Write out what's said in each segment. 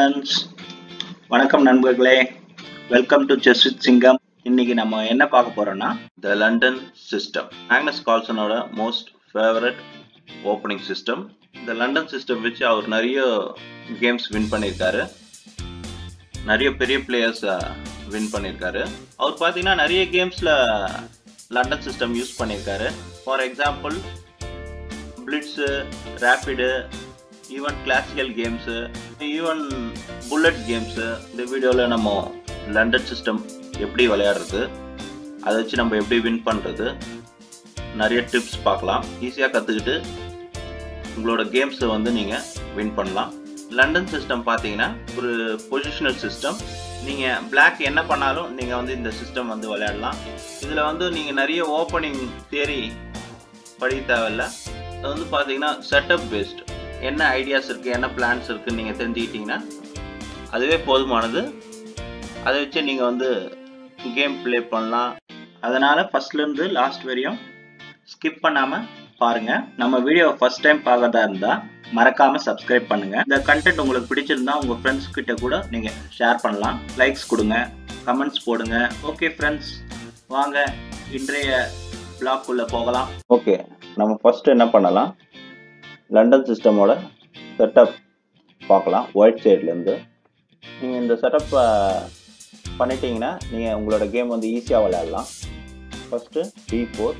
Students வணக்கம் நண்பர்களே. Welcome to chess with சிங்கம் இன்னைக்கு நம்ம என்ன பார்க்க போறோம்னா த லண்டன் சிஸ்டம் மேக்னஸ் கால்சனோட மோஸ்ட் ஃபேவரட் ஓப்பனிங் சிஸ்டம் இந்த லண்டன் சிஸ்டம் வச்சு அவர் நிறைய கேம்ஸ் வின் பண்ணியிருக்காரு. நிறைய பெரிய பிளேயர்ஸ் வின் பண்ணியிருக்காரு. அவர் பார்த்தீங்கன்னா நிறைய கேம்ஸில் லண்டன் சிஸ்டம் யூஸ் பண்ணியிருக்காரு. For example blitz rapid even classical games even bullet games இந்த வீடியோவில் நம்ம லண்டன் சிஸ்டம் எப்படி விளையாடுறது அதை வச்சு நம்ம எப்படி வின் பண்ணுறது நிறைய டிப்ஸ் பார்க்கலாம். ஈஸியாக கற்றுக்கிட்டு உங்களோட கேம்ஸை வந்து நீங்கள் வின் பண்ணலாம். லண்டன் சிஸ்டம் பார்த்தீங்கன்னா ஒரு பொசிஷனல் சிஸ்டம் நீங்கள் பிளாக் என்ன பண்ணாலும் நீங்கள் வந்து இந்த சிஸ்டம் வந்து விளையாடலாம். இதில் வந்து நீங்கள் நிறைய ஓப்பனிங் தேரி படிக்க தேவையில்ல. அது வந்து பார்த்தீங்கன்னா செட்டப் பேஸ்ட் என்ன ஐடியாஸ் இருக்குது என்ன பிளான்ஸ் இருக்குன்னு நீங்கள் தெரிஞ்சுக்கிட்டிங்கன்னா அதுவே போதுமானது. அதை வச்சு நீங்கள் வந்து கேம் ப்ளே பண்ணலாம். அதனால் ஃபஸ்ட்லேருந்து லாஸ்ட் வரையும் ஸ்கிப் பண்ணாமல் பாருங்கள் நம்ம வீடியோ ஃபர்ஸ்ட் டைம் பார்க்கறதா இருந்தால் மறக்காமல் சப்ஸ்கிரைப் பண்ணுங்கள் இந்த கண்டென்ட் உங்களுக்கு பிடிச்சிருந்தா உங்கள் ஃப்ரெண்ட்ஸ் கிட்ட கூட நீங்கள் ஷேர் பண்ணலாம். லைக்ஸ் கொடுங்க கமெண்ட்ஸ் போடுங்க. ஓகே ஃப்ரெண்ட்ஸ் வாங்க இன்றைய பிளாக்குள்ளே போகலாம். ஓகே நம்ம ஃபஸ்ட்டு என்ன பண்ணலாம்? லண்டன் சிஸ்டமோட செட்டப் பார்க்கலாம். ஒயிட் சைட்லேருந்து நீங்கள் இந்த செட்டப்பை பண்ணிட்டீங்கன்னா நீங்கள் உங்களோட கேம் வந்து ஈஸியாக விளையாடலாம். ஃபஸ்ட்டு டி ஃபோர்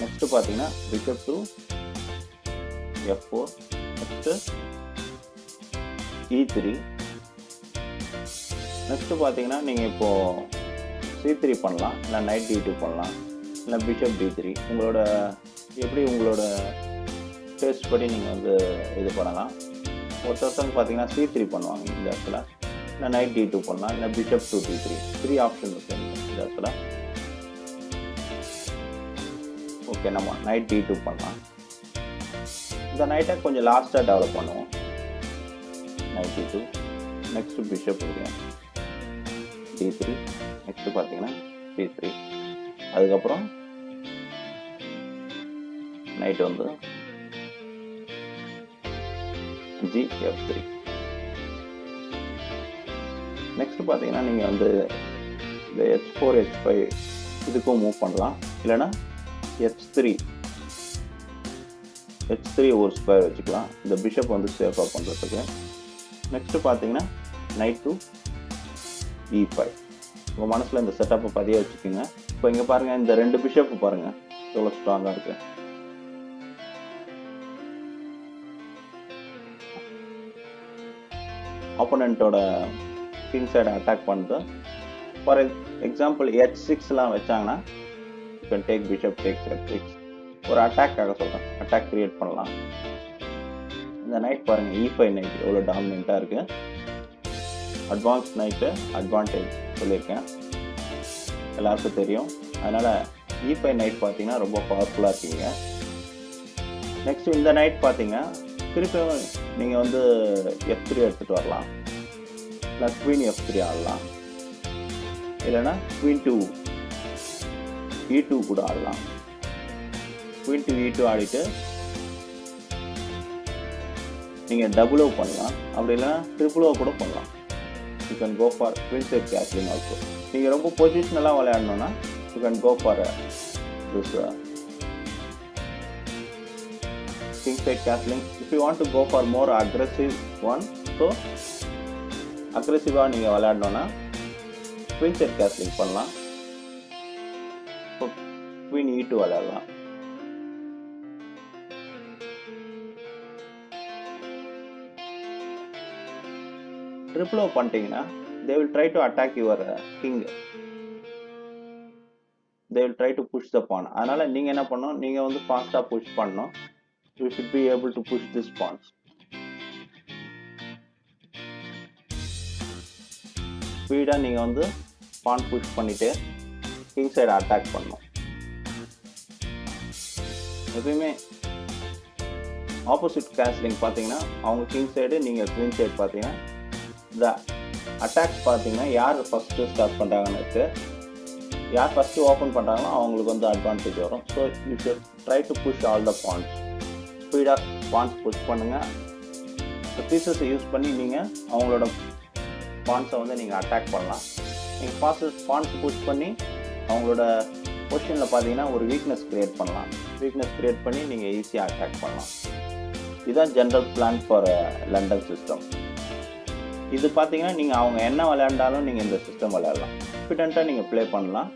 நெக்ஸ்ட்டு பார்த்தீங்கன்னா bishop to f four next e three next பார்த்தீங்கன்னா நீங்கள் இப்போது சி த்ரீ பண்ணலாம். இல்லை நைட் டி டூ பண்ணலாம். இல்லை பிஷப் டி த்ரீ உங்களோட எப்படி உங்களோட டேஸ்ட் படி நீங்கள் வந்து இது பண்ணலாம். ஒரு ஒருத்தவங்க பார்த்தீங்கன்னா சி த்ரீ பண்ணுவாங்க இந்த இடத்துல. இல்லை நைட் டி டூ பண்ணலாம் இல்லை bishop to d three three option இருக்குது இந்த இடத்துல. ஓகே நம்ம நைட் டி டூ பண்ணலாம். இந்த நைட்டை கொஞ்சம் லாஸ்ட்டாக டெவலப் பண்ணுவோம். Knight d two next bishop இருக்கு. டி த்ரீ நெக்ஸ்ட்டு பார்த்தீங்கன்னா டி த்ரீ அதுக்கப்புறம் நைட் வந்து ஜி எஃப் த்ரீ நெக்ஸ்ட் பார்த்தீங்கன்னா நீங்கள் வந்து இந்த ஹெச் ஃபோர் ஹெச் ஃபைவ் இதுக்கும் மூவ் பண்ணலாம். இல்லைன்னா ஹெச் த்ரீ ஹெச் த்ரீ ஒரு ஸ்கொயர் வச்சுக்கலாம். இந்த பிஷப் வந்து சேஃபாக பண்ணுறதுக்கு நெக்ஸ்ட்டு பார்த்தீங்கன்னா நைட் டூ இ ஃபைவ் உங்கள் மனசில் இந்த செட்டப்பை பதிய வச்சுக்கோங்க. இப்போ இங்கே பாருங்கள் இந்த ரெண்டு பிஷப்பு பாருங்கள் எவ்வளோ ஸ்ட்ராங்காக இருக்குது ஆப்போனண்ட்டோட கிங் சைடை அட்டாக் பண்ணுது ஃபார் எக்ஸாம்பிள் ஹெச் சிக்ஸ்லாம் வச்சாங்கன்னா you take bishop take h six ஒரு அட்டாக்காக சொல்கிறேன் அட்டாக் கிரியேட் பண்ணலாம். இந்த நைட் பாருங்கள் இ ஃபைவ் நைட் எவ்வளோ டாமினண்ட்டாக இருக்குது அட்வான்ஸ் நைட்டு அட்வான்டேஜ் சொல்லியிருக்கேன். எல்லாருக்கும் தெரியும். அதனால் இ ஃபைவ் நைட் பார்த்தீங்கன்னா ரொம்ப பவர்ஃபுல்லாக இருக்கீங்க. நெக்ஸ்ட் இந்த நைட் பார்த்தீங்கன்னா திருப்பி நீங்கள் வந்து எஃப் த்ரீ எடுத்துகிட்டு வரலாம். இல்லை குவீன் எஃப் த்ரீ ஆடலாம். இல்லைன்னா குவீன் டூ இ டூ கூட ஆடலாம். குவீன் டூ இ டூ ஆடிட்டு நீங்கள் டபுளோ பண்ணலாம். அப்படி இல்லைன்னா ட்ரிபிளோ கூட பண்ணலாம். You can go for queen side castling also நீங்கள் ரொம்ப பொசிஷனெல்லாம் விளையாடணுன்னா you can go for this king side castling if you want to go for more aggressive one so அக்ரெசிவாக நீங்கள் விளையாடணுன்னா குவீன் செட் கேஸ்லிங் பண்ணலாம். இப்போ குவீன் இ டூ விளையாடலாம். Triple பண்ணிட்டீங்கன்னா they will try to attack your king they will try to push the pawn அதனால் நீங்கள் என்ன பண்ணணும்? நீங்கள் வந்து ஃபாஸ்ட்டாக புஷ் பண்ணணும். You should be able to push this pawns. ஸ்பீடாக நீங்கள் வந்து பான் புஷ் பண்ணிவிட்டு கிங் சைடு அட்டாக் பண்ணணும் எப்பயுமே ஆப்போசிட் கேஸ்லிங் பார்த்தீங்கன்னா அவங்க கிங் சைடு நீங்கள் குவீன் சைடு பார்த்தீங்கன்னா இந்த அட்டாக் பார்த்தீங்கன்னா யார் ஃபஸ்ட்டு ஸ்டார்ட் பண்ணுறாங்கன்னு இருக்கு. யார் ஃபஸ்ட்டு ஓப்பன் பண்ணுறாங்களோ அவங்களுக்கு வந்து அட்வான்டேஜ் வரும். So you should try to push all the points ஸ்பீடாக பான்ஸ் புஷ் பண்ணுங்கள் பீசஸை யூஸ் பண்ணி நீங்கள் அவங்களோட பான்ஸை வந்து நீங்கள் அட்டாக் பண்ணலாம். நீங்கள் பாசஸ் பான்ஸ் புஷ் பண்ணி அவங்களோட பொசிஷனில் பார்த்தீங்கன்னா ஒரு வீக்னஸ் க்ரியேட் பண்ணலாம். வீக்னஸ் க்ரியேட் பண்ணி நீங்கள் ஈஸியாக அட்டாக் பண்ணலாம். இதுதான் general plan for London system இது பார்த்தீங்கன்னா நீங்கள் அவங்க என்ன விளையாண்டாலும் நீங்கள் இந்த சிஸ்டம் விளையாடலாம். கான்ஃபிடென்ட்டாக நீங்கள் ப்ளே பண்ணலாம்.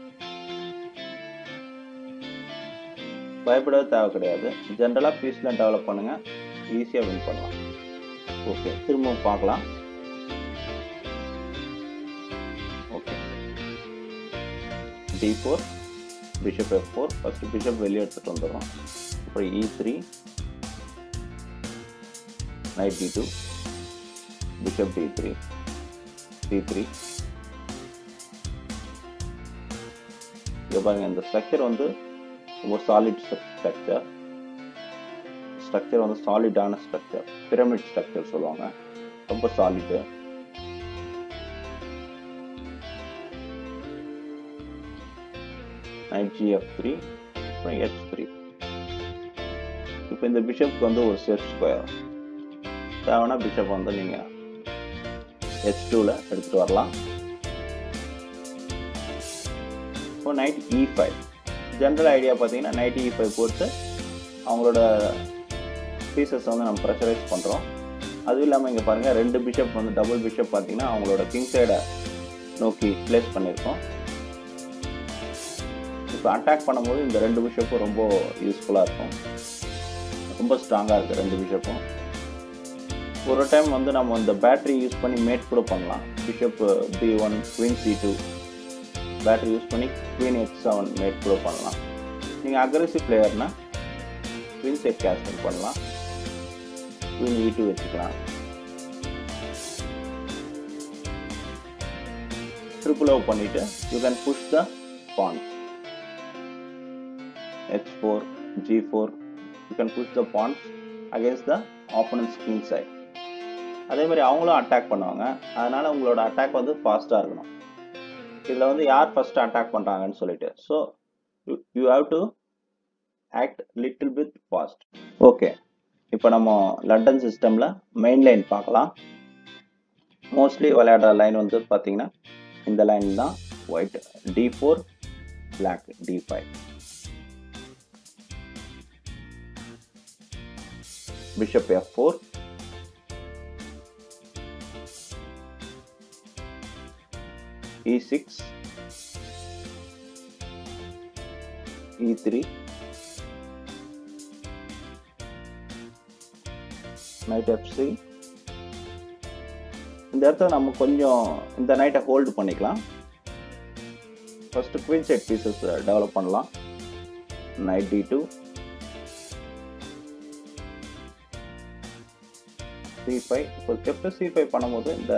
பயப்படவே தேவை கிடையாது. ஜென்ரலாக பீஸ்லாம் டெவலப் பண்ணுங்கள் ஈஸியாக வின் பண்ணலாம். ஓகே திரும்பவும் பார்க்கலாம். Okay d four bishop f four first bishop வெளியே எடுத்துகிட்டு வந்துடுறோம். அப்புறம் e three knight d two bishop d three d three இங்கே பாருங்கள் இந்த ஸ்ட்ரக்சர் வந்து ரொம்ப சாலிட் ஸ்ட்ரக்சர் ஸ்ட்ரக்சர் வந்து சாலிடான ஸ்ட்ரக்சர் பிரமிட் ஸ்ட்ரக்சர் சொல்லுவாங்க. ரொம்ப solid i g f three அப்புறம் எச் த்ரீ இப்போ இந்த பிஷப்க்கு வந்து ஒரு செட் ஸ்கொயர் தேவைன்னா பிஷப் வந்து நீங்கள் எச் டூவில் எடுத்துகிட்டு வரலாம். இப்போ knight e five general idea பார்த்தீங்கன்னா நைன்டி ஃபைவ் போட்டு அவங்களோட பீசஸ் வந்து நம்ம ப்ரெஷரைஸ் பண்ணுறோம் அதுவும் இல்லாமல் இங்கே பாருங்கள் ரெண்டு பிஷப் வந்து டபுள் பிஷப் பார்த்தீங்கன்னா அவங்களோட கிங் சைடை நோக்கி ப்ளேஸ் பண்ணியிருக்கோம். இப்போ அட்டாக் பண்ணும்போது இந்த ரெண்டு பிஷப்பும் ரொம்ப யூஸ்ஃபுல்லாக இருக்கும். ரொம்ப ஸ்ட்ராங்காக இருக்குது ரெண்டு பிஷப்பும் ஒரு டைம் வந்து நம்ம இந்த பேட்ரி யூஸ் பண்ணி மேட் கூட பண்ணலாம். Bishop b one queen c two battery use பண்ணி குவீன் எச் செவன் மேட் கூட பண்ணலாம். நீங்கள் அக்ரெசிவ் பிளேயர்னால் குவீன் செட் கேஸ்டிங் பண்ணலாம். குவீன் இ டூ வச்சுக்கலாம். ட்ரிபிள் ஓவ் பண்ணிவிட்டு you can push the pawn h four g four you can push the pawn against the opponent's king side அதே மாதிரி அவங்களும் அட்டாக் பண்ணுவாங்க. அதனால் உங்களோட அட்டாக் வந்து ஃபாஸ்ட்டாக இருக்கணும். இதில் வந்து யார் ஃபஸ்ட்டு அட்டாக் பண்ணுறாங்கன்னு சொல்லிட்டு. So you have to act little bit fast okay இப்போ நம்ம லண்டன் சிஸ்டமில் மெயின் லைன் பார்க்கலாம். மோஸ்ட்லி விளையாடுற லைன் வந்து பார்த்தீங்கன்னா இந்த லைன் தான் white D four black D five bishop F four e6 e3 knight f3 இந்த இடத்துல நம்ம கொஞ்சம் இந்த நைட்டை ஹோல்டு பண்ணிக்கலாம். First queen side pieces develop பண்ணலாம். Knight d two c five இப்போ கெப்ட் சி ஃபைவ் பண்ணும்போது இந்த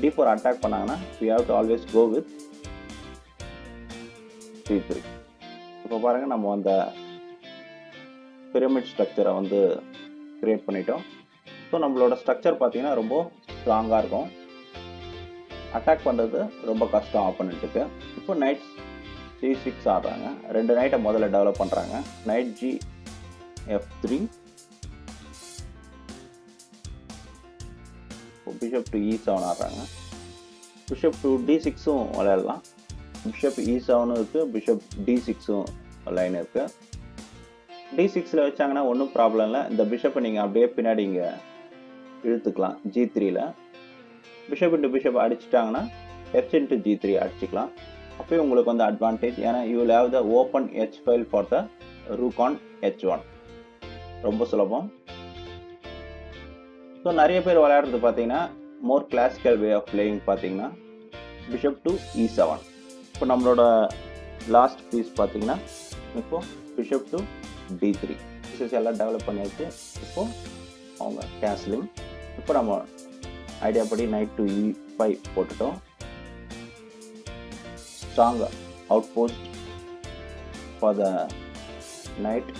டி ஃபோர் அட்டாக் பண்ணாங்கன்னா we have to always go with three three இப்போ பாருங்கள் நம்ம அந்த பிரமிட் ஸ்ட்ரக்சரை வந்து கிரியேட் பண்ணிட்டோம். ஸோ நம்மளோட ஸ்ட்ரக்சர் பார்த்தீங்கன்னா ரொம்ப ஸ்ட்ராங்காக இருக்கும். அட்டாக் பண்ணுறது ரொம்ப கஷ்டம் ஆப்போனண்ட்டுக்கு இப்போ நைட் சி சிக்ஸ் ஆடுறாங்க. ரெண்டு நைட்டை முதல்ல டெவலப் பண்ணுறாங்க knight g f three bishop to e seven ஆடுறாங்க. பிஷப் டு டி சிக்ஸும் விளையாடலாம். பிஷப் இ செவனும் இருக்குது பிஷப் டி சிக்ஸும் லைன் இருக்குது டி சிக்ஸில் வச்சாங்கன்னா ஒன்றும் ப்ராப்ளம் இல்லை. இந்த பிஷப்பை நீங்கள் அப்படியே பின்னாடி இங்கே இழுத்துக்கலாம் ஜி த்ரீயில் பிஷப் இன்ட்டு பிஷப் அடிச்சிட்டாங்கன்னா எஃப் இன்ட்டு ஜி த்ரீ அடிச்சுக்கலாம். அப்போயும் உங்களுக்கு வந்து அட்வான்டேஜ் ஏன்னா you will have the open h file for the rook on h one ரொம்ப சுலபம். ஸோ நிறைய பேர் விளையாடுறது பார்த்தீங்கன்னா more classical way of playing பார்த்தீங்கன்னா பிஷப் டு இ செவன் இப்போ நம்மளோட லாஸ்ட் பீஸ் பார்த்தீங்கன்னா இப்போது bishop to d three pieces எல்லாம் டெவலப் பண்ணியாச்சு. இப்போது அவங்க கேன்சலிங் இப்போ நம்ம ஐடியா படி நைட் டு இ ஃபைவ் போட்டுட்டோம். Strong out post for the knight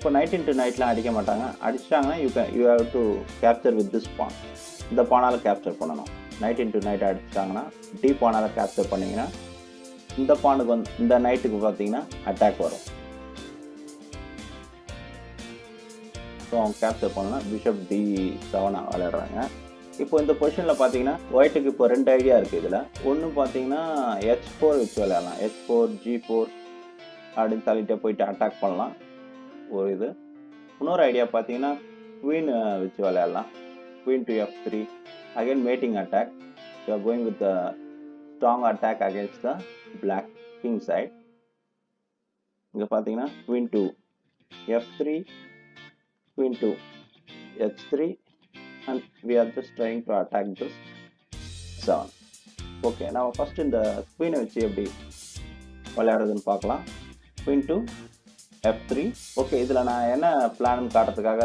இப்போ நைட் இன்ட்டு நைட்லாம் அடிக்க மாட்டாங்க. அடிச்சிட்டாங்கன்னா you can you have to capture with this pawn இந்த பானால் கேப்சர் பண்ணணும். நைட் இன்ட்டு நைட் அடிச்சிட்டாங்கன்னா டி பானால் கேப்சர் பண்ணிங்கன்னா இந்த பானுக்கு வந்து இந்த நைட்டுக்கு பார்த்தீங்கன்னா அட்டாக் வரும். ஸோ அவங்க கேப்சர் பண்ணலாம் பிஷப் டி செவனாக விளையாடுறாங்க. இப்போ இந்த பொசிஷனில் பார்த்தீங்கன்னா ஒயிட்டுக்கு இப்போ ரெண்டு ஐடியா இருக்குது இதில். ஒன்று பார்த்தீங்கன்னா ஹெச் ஃபோர் வச்சு விளையாடலாம். எக்ஸ் ஃபோர் ஜி ஃபோர் அப்படின்னு தள்ளிட்டே போயிட்டு அட்டாக் பண்ணலாம். ஒரு இது. இன்னொரு ஐடியா பார்த்தீங்கன்னா குவீன் வச்சு விளையாடலாம். Queen to f three again mating attack you are going with strong attack against the black king side இங்கே பார்த்தீங்கன்னா queen to f three queen to h three and we are just trying to attack this seven okay நம்ம first இந்த குவீனை வச்சு எப்படி விளையாடுறதுன்னு பார்க்கலாம். Queen to f three okay இதில் நான் என்ன பிளான் காட்டுறதுக்காக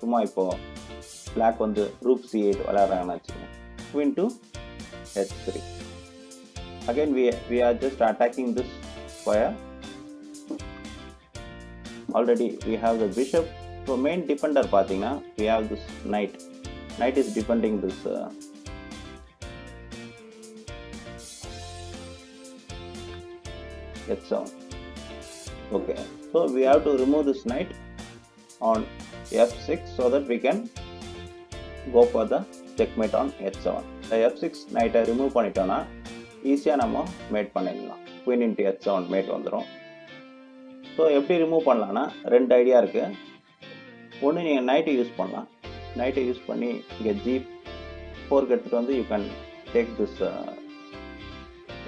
சும்மா இப்போ பிளாக் வந்து ரூப் சி எயிட் விளையாடுறாங்கன்னு வச்சுக்கோங்க. Queen to h three again we we are just attacking this square already we have the bishop so main defender பார்த்தீங்கன்னா we have this knight knight is defending this h7 okay. So we have to remove this knight on f6 so that we can go for the checkmate on h7 the f6 knight remove பண்ணிட்டோன்னா ஈஸியாக நம்ம mate பண்ணிடலாம். Queen into h seven mate வந்துடும் so எப்படி remove பண்ணலான்னா ரெண்டு idea இருக்குது ஒன்று நீங்கள் நைட்டு யூஸ் பண்ணலாம். நைட்டை யூஸ் பண்ணி இங்கே ஜி ஃபோருக்கு எடுத்துகிட்டு வந்து you can take this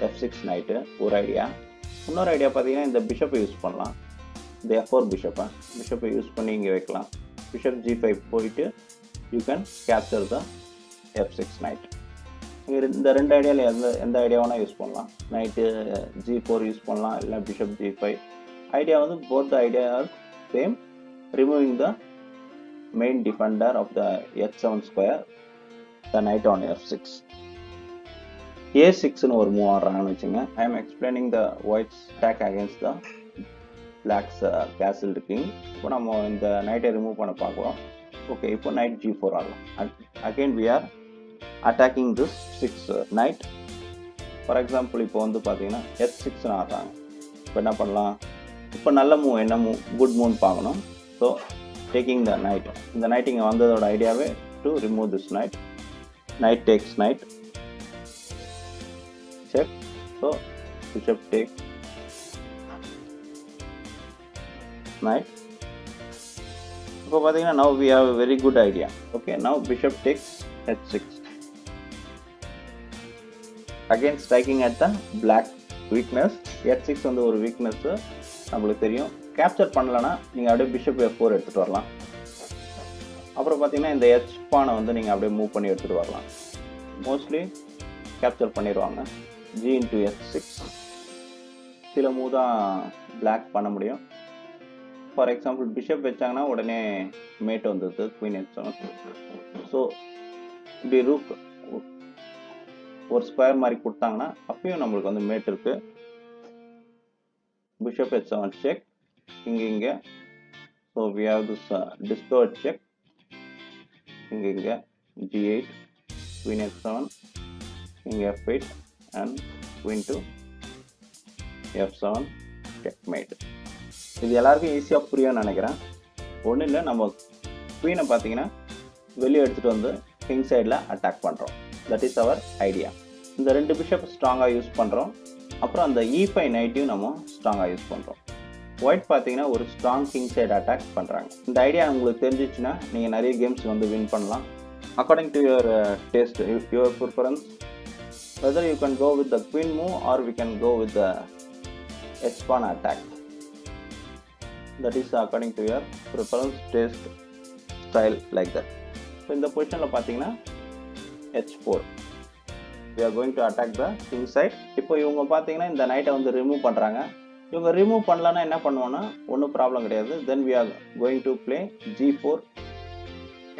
F six knight ஒரு ஐடியா இன்னொரு ஐடியா பார்த்தீங்கன்னா இந்த பிஷப்பை யூஸ் பண்ணலாம். இந்த எஃப் ஃபோர் பிஷப்பை பிஷப்பை யூஸ் பண்ணி இங்கே வைக்கலாம். பிஷப் ஜி ஃபைவ் போயிட்டு you can capture the f six knight இந்த ரெண்டு ஐடியாவில் எந்த எந்த ஐடியா வேணால் யூஸ் பண்ணலாம். நைட்டு ஜி ஃபோர் யூஸ் பண்ணலாம் இல்லை பிஷப் ஜி ஃபைவ் ஐடியா வந்து both the idea are same removing the main defender of the H seven square the knight on F six A சிக்ஸ்னு ஒரு மூவ் ஆடுறாங்கன்னு வச்சுங்க. I am explaining the whites attack against the blacks castle king இப்போ நம்ம இந்த நைட்டை remove பண்ண பார்க்குறோம். ஓகே இப்போ நைட் ஜி ஃபோர் ஆடலாம். Again we are attacking this six knight for example இப்போ வந்து பார்த்தீங்கன்னா எஸ் சிக்ஸ்னு ஆடுறாங்க. இப்போ என்ன பண்ணலாம்? இப்போ நல்ல மூவ் என்ன மூவ் குட் மூவ்னு பார்க்கணும். ஸோ டேக்கிங் த நைட் இந்த நைட் இங்கே வந்ததோட ஐடியாவே to remove this knight knight takes knight check so bishop take knight இப்போ பார்த்தீங்கன்னா now we very good idea okay idea. Bishop now bishop takes h6 striking at the black black weakness h6 வந்து ஒரு weakness நம்மளுக்கு தெரியும். Capture பண்ணலன்னா நீங்கள் அப்படியே bishop F four எடுத்துகிட்டு வரலாம். அப்புறம் பார்த்தீங்கன்னா இந்த ஹெச் பானை வந்து நீங்கள் அப்படியே மூவ் பண்ணி எடுத்துகிட்டு வரலாம். மோஸ்ட்லி கேப்சர் பண்ணிடுவாங்க ஜி இன்ட்டு எச் சிக்ஸ் சில மூவ் தான் பிளாக் பண்ண முடியும். ஃபார் எக்ஸாம்பிள் பிஷப் வச்சாங்கன்னா உடனே மேட் வந்துடுது குயின் எச் செவன் ஸோ இப்படி ரூக் ஒரு ஸ்கொயர் மாதிரி கொடுத்தாங்கன்னா அப்பயும் நம்மளுக்கு வந்து மேட் இருக்கு. பிஷப் எச் செவன் செக் இங்கே இங்கே. So we have this discover check இங்கே இங்கே. G eight queen h seven இங்கே f eight and queen to f7 checkmate இது எல்லாருக்கும் ஈஸியாக புரியும்னு நினைக்கிறேன். ஒன்றும் இல்லை நம்ம குவீனை பார்த்தீங்கன்னா வெளியே எடுத்துகிட்டு வந்து கிங் சைடில் அட்டாக் பண்ணுறோம் தட் இஸ் அவர் ஐடியா இந்த ரெண்டு பிஷப் ஸ்ட்ராங்காக யூஸ் பண்ணுறோம் அப்புறம் அந்த இ ஃபைவ் நைட்டையும் நம்ம ஸ்ட்ராங்காக யூஸ் பண்ணுறோம் ஒயிட் பார்த்தீங்கன்னா ஒரு ஸ்ட்ராங் கிங் சைடு அட்டாக் பண்ணுறாங்க இந்த ஐடியா உங்களுக்கு தெரிஞ்சிச்சுன்னா நீங்கள் நிறைய கேம்ஸ் வந்து வின் பண்ணலாம். According to your taste your preference whether you can go with the queen move or we can go with the h pawn attack that is according to your preference taste style like that so இந்த பொசிஷனில் பார்த்தீங்கன்னா h4 we are going to attack the king side இப்போ இவங்க பார்த்தீங்கன்னா இந்த நைட்டை வந்து remove பண்ணுறாங்க இவங்க ரிமூவ் பண்ணலன்னா என்ன பண்ணுவோன்னா ஒன்றும் ப்ராப்ளம் கிடையாது then we are going to play g four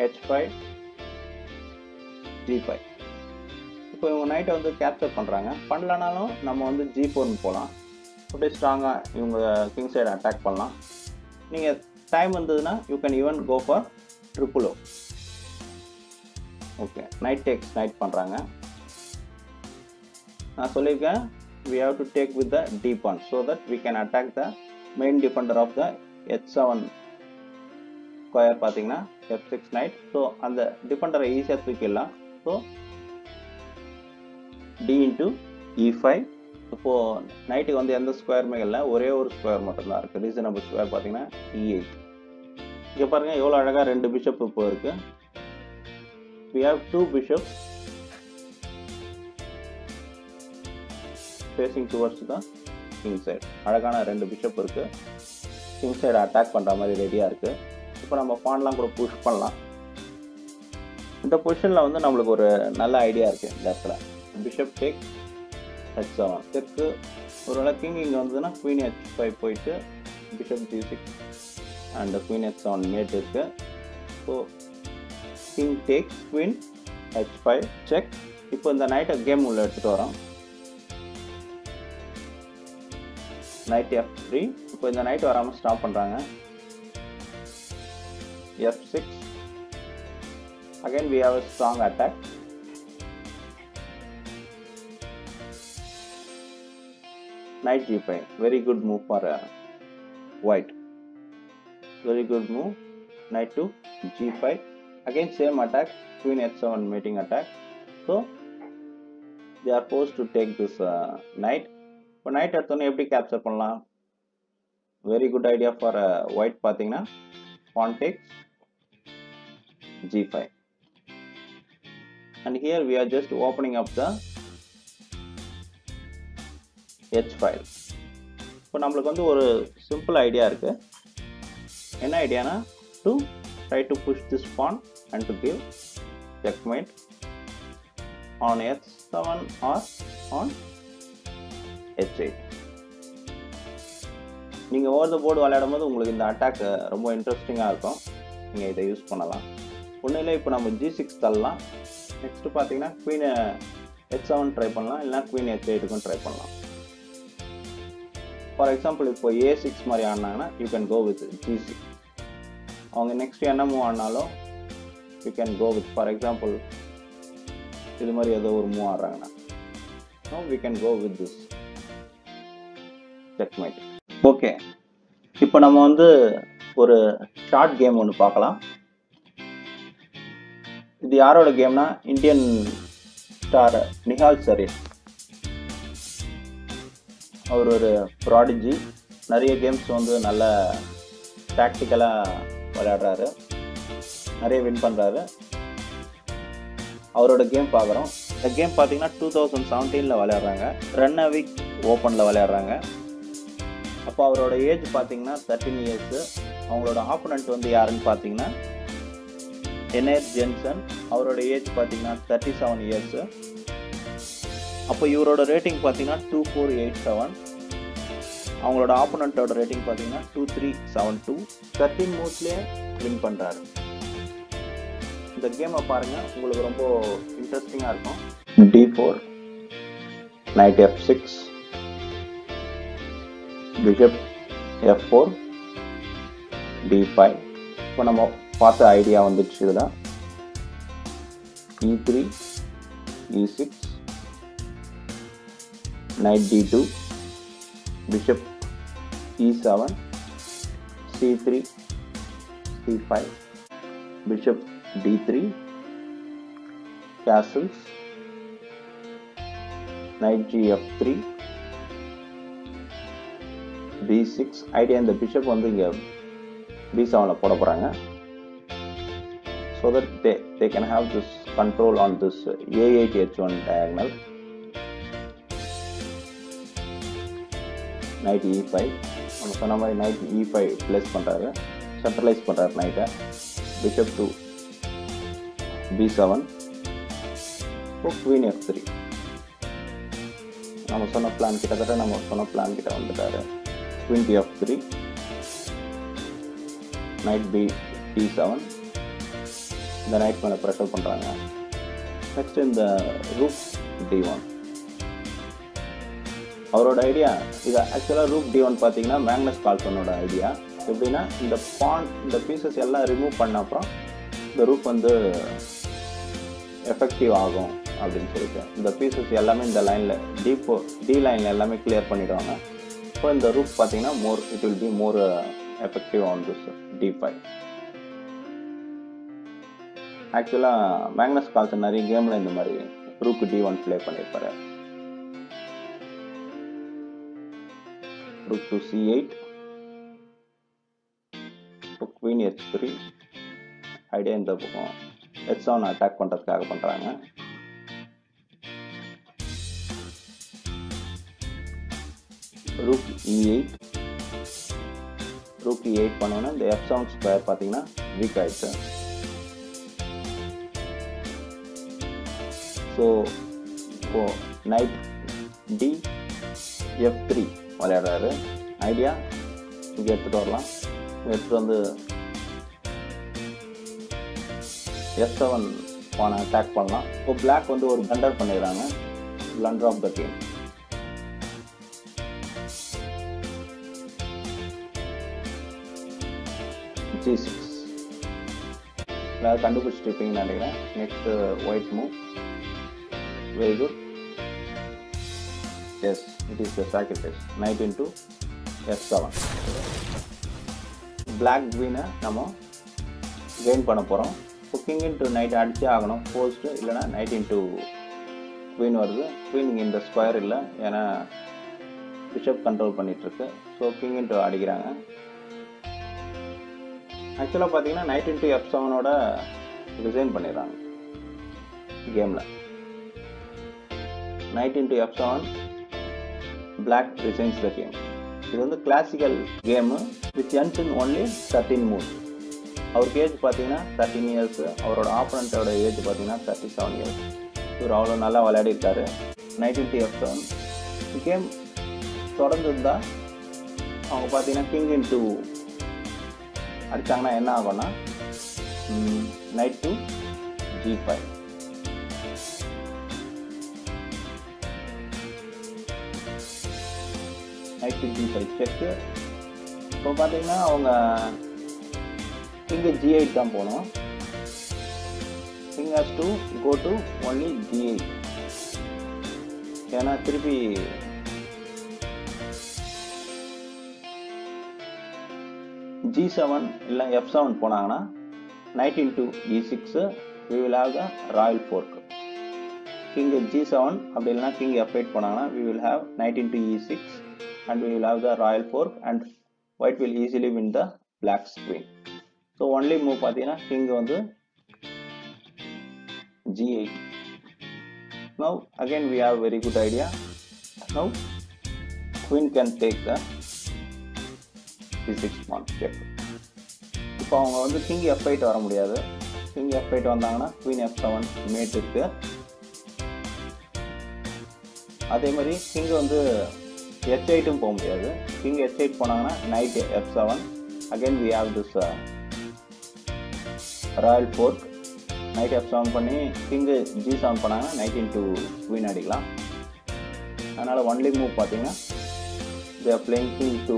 h five g five இப்போ இவங்க நைட்டை வந்து கேப்சர் பண்ணுறாங்க பண்ணலனாலும் நம்ம வந்து ஜி ஃபோர்னு போகலாம் அப்படியே ஸ்ட்ராங்காக இவங்க கிங் சைடு அட்டாக் பண்ணலாம். நீங்கள் டைம் வந்ததுன்னா you can even go for ட்ரிப்புளோ okay knight takes knight பண்ணுறாங்க நான் சொல்லியிருக்கேன் we have to take with the deep one so that we can attack the main defender of the h seven square பார்த்தீங்கன்னா f six knight so அந்த டிஃபெண்டரை ஈஸியாக தூக்கிடலாம். So d into e five இப்போது நைட்டுக்கு வந்து எந்த ஸ்கொயருமே இல்லை ஒரே ஒரு ஸ்கொயர் மட்டும்தான் இருக்குது ரீசனபிள் ஸ்கொயர் பார்த்தீங்கன்னா இ e எயிட் இங்கே பாருங்கள் எவ்வளோ அழகாக ரெண்டு பிஷப் இப்போ இருக்குது we have two bishop facing towards தான் கிங் சைடு அழகான ரெண்டு பிஷப் இருக்குது கிங் சைடு அட்டாக் பண்ணுற மாதிரி ரெடியாக இருக்குது இப்போ நம்ம பான்லாம் கூட புஷ் பண்ணலாம். இந்த பொசிஷனில் வந்து நம்மளுக்கு ஒரு நல்ல ஐடியா இருக்குது இந்த இடத்துல. பிஷப் டேக் ஹெச் செவன் தெற்கு ஒருவேளை கிங் இங்கே வந்ததுன்னா குவீன் ஹெச் ஃபைவ் போயிட்டு bishop g six and queen h seven mate இருக்கு. So king take queen h five check இப்போ இந்த நைட்டை கேம் உள்ள எடுத்துகிட்டு வரோம். நைட் எஃப் த்ரீ இப்போ இந்த நைட் வராமல் ஸ்டாப் பண்ணுறாங்க f six again we have a strong attack knight g5 very good move for uh, white very good move knight to g5 again same attack queen h7 mating attack so they are forced to take this uh, knight இப்போ knight எடுத்தோன்னே எப்படி capture பண்ணலாம் very good idea for white பார்த்தீங்கன்னா pawn takes g5 and here we are just opening up the h file இப்போ நம்மளுக்கு வந்து ஒரு simple idea இருக்குது என்ன ஐடியானா to try to push this pawn and to give checkmate on h7 or on h8 நீங்கள் over the board விளையாடும் போது உங்களுக்கு இந்த அட்டாக் ரொம்ப இன்ட்ரெஸ்டிங்காக இருக்கும். நீங்கள் இதை யூஸ் பண்ணலாம். ஒன்றும் இல்லை இப்போ நம்ம ஜி சிக்ஸ் தள்ளலாம். நெக்ஸ்ட்டு பார்த்தீங்கன்னா குவீன் ஹெச் செவன் ட்ரை பண்ணலாம். இல்லைனா குவீன் ஹெச் எயிட்டுக்கும் ட்ரை பண்ணலாம். ஃபார் எக்ஸாம்பிள் இப்போ ஏ சிக்ஸ் மாதிரி ஆடினாங்கன்னா you can go with G six அவங்க நெக்ஸ்ட் என்ன move ஆடினாலும் you can go with for example இது மாதிரி ஏதோ ஒரு move ஆடுறாங்கன்னா no we can go with this checkmate okay இப்போ நம்ம வந்து ஒரு ஷார்ட் கேம் ஒன்று பார்க்கலாம். இது யாரோட கேம்னா இந்தியன் ஸ்டார் நிஹால் சரீர் அவர் ஒரு ப்ராடிஜி நிறைய கேம்ஸ் வந்து நல்ல டாக்டிக்கலாக விளையாடுறாரு. நிறைய வின் பண்ணுறாரு அவரோட கேம் பார்க்குறோம். இந்த கேம் பார்த்தீங்கன்னா டூ தௌசண்ட் செவன்டீனில் விளையாடுறாங்க. ரன் வீக் ஓப்பனில் விளையாடுறாங்க. அப்போ அவரோட ஏஜ் பார்த்தீங்கன்னா தேர்ட்டின் இயர்ஸு அவங்களோட ஆப்போனண்ட் வந்து யாருன்னு பார்த்தீங்கன்னா என்ஏர் ஜென்சன் அவரோட ஏஜ் பார்த்தீங்கன்னா தேர்ட்டி செவன் இயர்ஸு அப்போ இவரோட ரேட்டிங் பார்த்தீங்கன்னா டூ ஃபோர் எயிட் செவன் அவங்களோட ஆப்போனண்ட்டோட ரேட்டிங் பார்த்தீங்கன்னா two three seven two thirteen மூவ்ஸ்லேயே win பண்ணுறாரு இந்த கேமை பாருங்கள் உங்களுக்கு ரொம்ப இன்ட்ரெஸ்டிங்காக இருக்கும். D four knight F six bishop F four D five இப்போ நம்ம பார்த்த ஐடியா வந்துடுச்சு இதில். E e three E e six knight d2 bishop e7 c3 c5 bishop d3 castles knight gf3 b6 idea இந்த பிஷப் வந்து இங்கே B செவனில் போட போகிறாங்க so that they they can have this control on this A eight knight E five நம்ம சொன்ன மாதிரி knight இ five place பண்ணுறாரு சென்ட்ரலைஸ் பண்ணுறாரு நைட்டை பிஷப் டூ பி செவன் இப்போ குவீன் எஃப் த்ரீ நம்ம சொன்ன பிளான் கிட்டத்தட்ட நம்ம சொன்ன பிளான் கிட்ட வந்துட்டாரு. Queen D F three knight B D seven இந்த நைட் மேலே ப்ரெஷர் பண்ணுறாங்க நெக்ஸ்ட் இந்த ரூப் டி ஒன் அவரோட ஐடியா இது ஆக்சுவலாக ரூப் டி ஒன் பார்த்தீங்கன்னா மேக்னஸ் கால்சனோட ஐடியா எப்படின்னா இந்த பான் இந்த பீசஸ் எல்லாம் ரிமூவ் பண்ண அப்புறம் இந்த ரூப் வந்து எஃபெக்டிவ் ஆகும் அப்படின்னு சொல்லிட்டு. இந்த பீசஸ் எல்லாமே இந்த லைனில் டி ஃபோ டி லைனில் எல்லாமே கிளியர் பண்ணிடுவாங்க. இப்போ இந்த ரூப் பார்த்தீங்கன்னா more it will be more effective on this D five ஆக்சுவலாக மேக்னஸ் கால்சன் நிறைய கேமில் இந்த மாதிரி ரூக்கு டி ஒன் ப்ளே பண்ணியிருப்பாரு. Rook to C eight queen H three idea இந்த பக்கம் ஹெச் செவன் அட்டாக் பண்ணுறதுக்காக பண்ணுறாங்க rook E eight rook E eight பண்ணோன்னா இந்த எஃப் செவன் ஸ்கொயர் பார்த்தீங்கன்னா வீக் ஆயிடுச்சு ஸோ இப்போ நைட் டி எஃப் த்ரீ விளையாடுறாரு. ஐடியா இங்கே எடுத்துகிட்டு வரலாம். எடுத்துகிட்டு வந்து எஃப் செவன் பானை அட்டாக் பண்ணலாம். இப்போ பிளாக் வந்து ஒரு பிளண்டர் பண்ணிடுறாங்க. Blunder of the game G six அதாவது கண்டுபிடிச்சிட்டு இருப்பீங்கன்னு நினைக்கிறேன். Next white move very good yes it is the sacrifice knight into F seven black குவீனை நம்ம கெயின் பண்ண போகிறோம் குக்கிங் இன்ட்டு நைட் அடித்தே ஆகணும். போஸ்ட்டு இல்லைனா நைட் இன்ட்டு குவீன் வருது. குவீன் இந்த ஸ்கொயர் இல்லை. ஏன்னா பிஷப் கண்ட்ரோல் பண்ணிகிட்ருக்கு ஸோ கிங் இன்ட்டு அடிக்கிறாங்க. ஆக்சுவலாக பார்த்தீங்கன்னா நைட் இன்ட்டு எஃப் செவனோட டிசைன் பண்ணிடுறாங்க. கேமில் knight into F seven black resigns the game இது வந்து classical game with ends in only thirteen moves அவருக்கு ஏஜ் பார்த்தீங்கன்னா தேர்ட்டின் இயர்ஸ் அவரோட ஆப்பனண்ட்டோட ஏஜ் பார்த்தீங்கன்னா தேர்ட்டி செவன் இயர்ஸ் இவர் அவ்வளோ நல்லா விளையாடிருக்காரு nineteen into F seven game தொடர்ந்து இருந்தால் அவங்க பார்த்தீங்கன்னா கிங் இன் டூ அடித்தாங்கன்னா என்ன ஆகும்னா knight to G five knight to இப்போ பார்த்தீங்கன்னா அவங்க இங்கே ஜி தான் போனோம். King has to go to only GI ஏன்னா திருப்பி ஜி செவன் இல்லை எஃப் செவன் போனாங்கன்னா nineteen into E six we will have the royal fork king G seven அப்படி இல்லைனா கிங் எஃப் எயிட் போனாங்கன்னா we will have nineteen into E six and we will have the royal fork and white will easily win the black screen so only move பார்த்தீங்கன்னா king வந்து G eight now again we have very good idea now queen can take the six mark check இப்போ அவங்க வந்து king F eight வர முடியாது. King F eight வந்தாங்கன்னா queen F seven mate இருக்கு. அதே மாதிரி கிங் வந்து எச் எயிட்டும் போக முடியாது. கிங் எச் எயிட் போனாங்கன்னா knight F seven again we have this royal fork knight F seven பண்ணி கிங்கு ஜி செவன் பண்ணாங்கன்னா நைட் டூ குவீன் அடிக்கலாம். அதனால் ஒன்லி மூவ் பார்த்தீங்கன்னா they're playing king to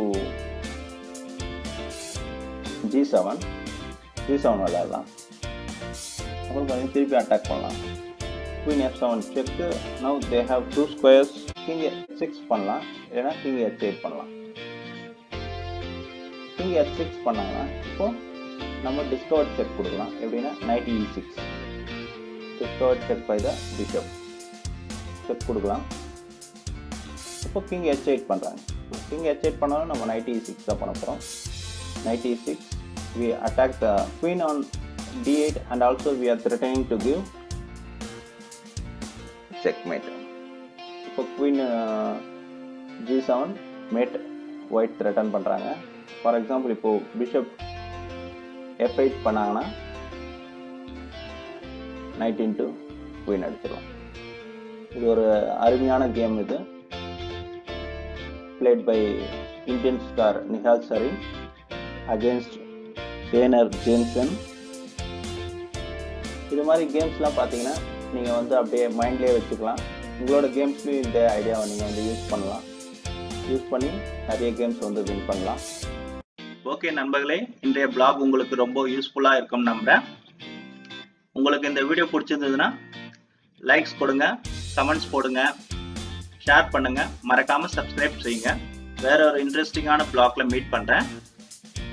G seven G seven விளையாடலாம். அப்புறம் பார்த்தீங்கன்னா திருப்பி அட்டாக் பண்ணலாம். Queen F seven check now they have two squares king six பண்ணலாம் இல்லைன்னா கிங் எச் எயிட் பண்ணலாம். கிங் எச் சிக்ஸ் பண்ணாங்கன்னா இப்போ நம்ம டிஸ்கவர் செக் கொடுக்கலாம். எப்படின்னா ninety six discover check by the bishop check கொடுக்கலாம். இப்போ கிங் எச் எயிட் பண்ணுறாங்க கிங் எச் எயிட் பண்ணாலும் நம்ம நைன்டி சிக்ஸ் தான் பண்ண போகிறோம் ninety six we attack the queen on d8 and also we are to to check mate Uh, இப்போ queen G seven mate white threaten பண்ணுறாங்க for example இப்போ bishop F eight பண்ணாங்கன்னா nineteen to queen அடிச்சிடலாம் இது ஒரு அருமையான game இது. Played by Indian star Nihal Sarin against Tanner Jameson இது மாதிரி கேம்ஸ்லாம் பார்த்தீங்கன்னா நீங்கள் வந்து அப்படியே மைண்ட்லேயே வச்சுக்கலாம். உங்களோட கேம்ஸ்லையும் இந்த ஐடியாவை நீங்கள் வந்து யூஸ் பண்ணலாம். யூஸ் பண்ணி நிறைய கேம்ஸ் வந்து வின் பண்ணலாம். ஓகே நண்பர்களே இன்றைய பிளாக் உங்களுக்கு ரொம்ப யூஸ்ஃபுல்லாக இருக்கும் நம்புகிறேன் உங்களுக்கு இந்த வீடியோ பிடிச்சிருந்ததுன்னா லைக்ஸ் கொடுங்க கமெண்ட்ஸ் போடுங்க ஷேர் பண்ணுங்க. மறக்காம சப்ஸ்கிரைப் செய்யுங்க. வேற ஒரு இன்ட்ரெஸ்டிங்கான பிளாக்ல மீட் பண்றேன்.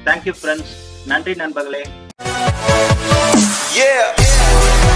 தேங்க்யூ ஃப்ரெண்ட்ஸ் நன்றி நண்பர்களே. Yeah.